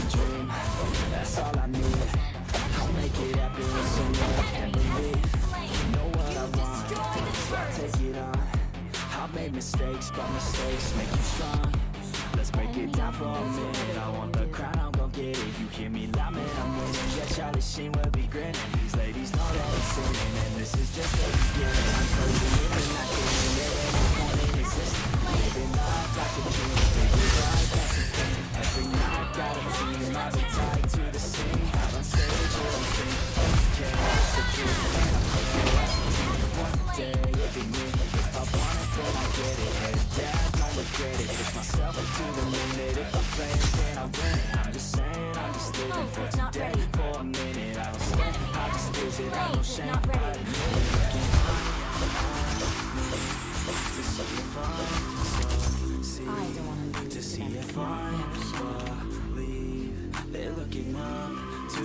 a dream, that's all I need. I'll make it happen I can Know what I want, so I turret. take it on. I've made mistakes, but mistakes make you strong. Let's break it down for a minute. I want the crown, I'm gon' get it. You hear me loud, man, I'm winning. Yeah, Charlie Sheen will be grinning. These ladies know that it's sinning, and this is just the beginning. I'm like it, and ain't no point in existing. Living life like a dream, baby, right every night Got a team, I've been tied to the scene Out on stage, don't think, okay, that's And I'm team, one day it'd If I want it, then I'll get it Head down, regret it Push myself up to the limit If I play it, then I win I'm just saying, I'm just living for today For a minute, I don't sweat I just lose it, I don't shame, it I don't wanna believe they're looking up to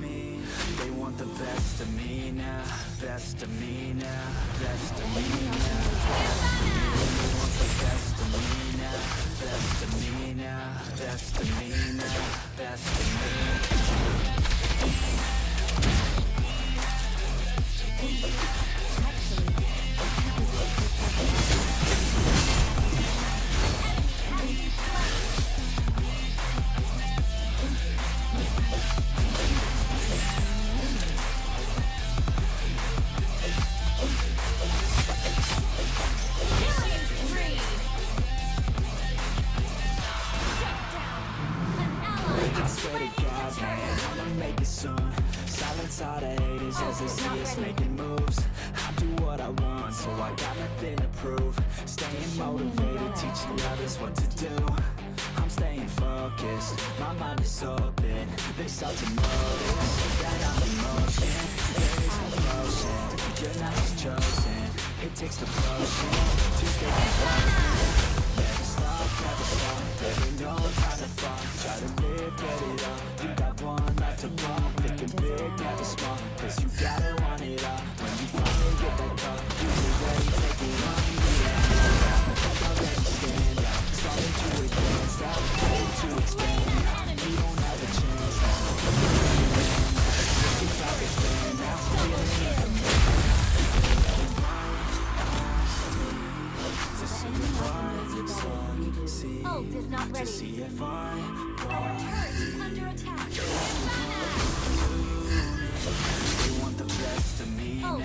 me. They want the best of me now, best of me now, best of me now. They want the best of me now, best of me now, best of me now, I'ma make it soon. Silence all the haters as they see us making moves. I do what I want, so I got nothing to prove. Staying motivated, teaching others what to do. I'm staying focused, my mind is open. They start to notice that I'm in motion. There is no motion, you're not just chosen. It takes to. Never stop, never stop, no time to Try to live, get it up, Not to ready. see if I want the best of me now,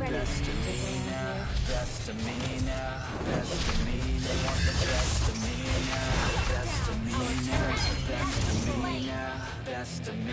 ready. best of me now, best of me now, best of me. Want the best of me now, best of me now, best of me now, best of me.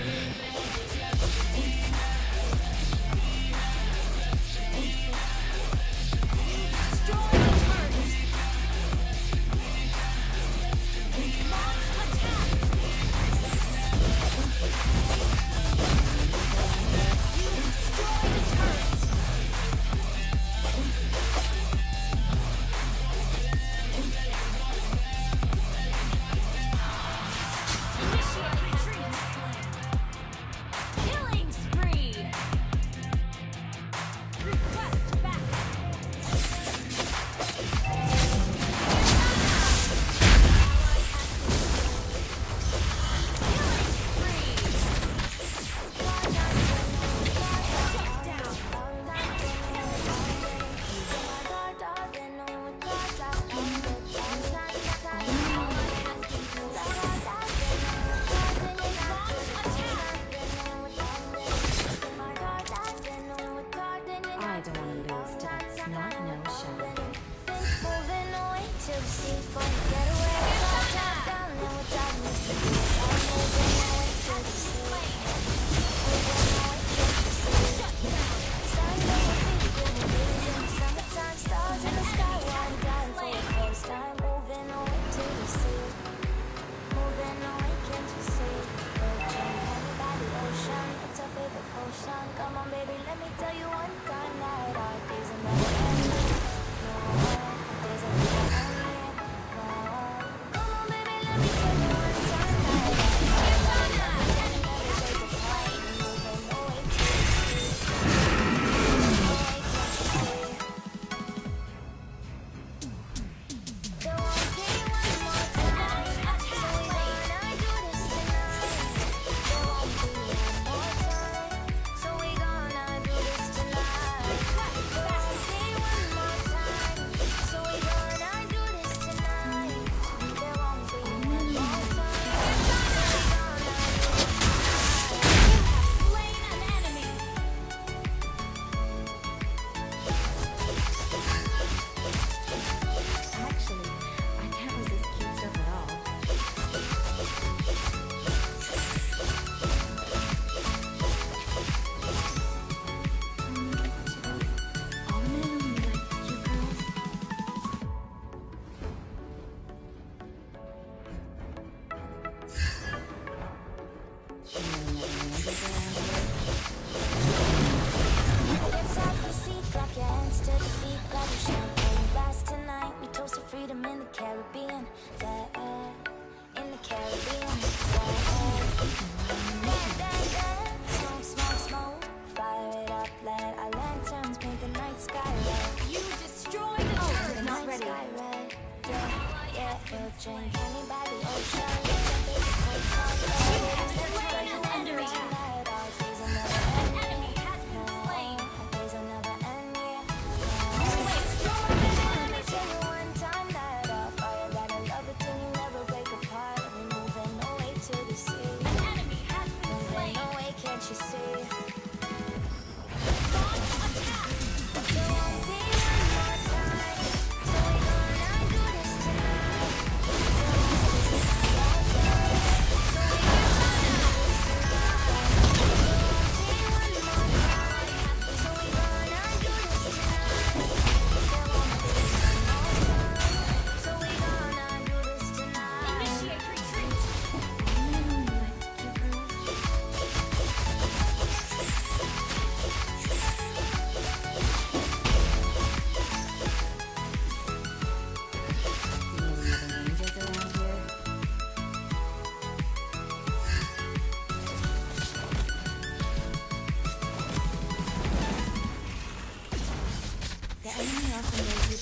The enemy often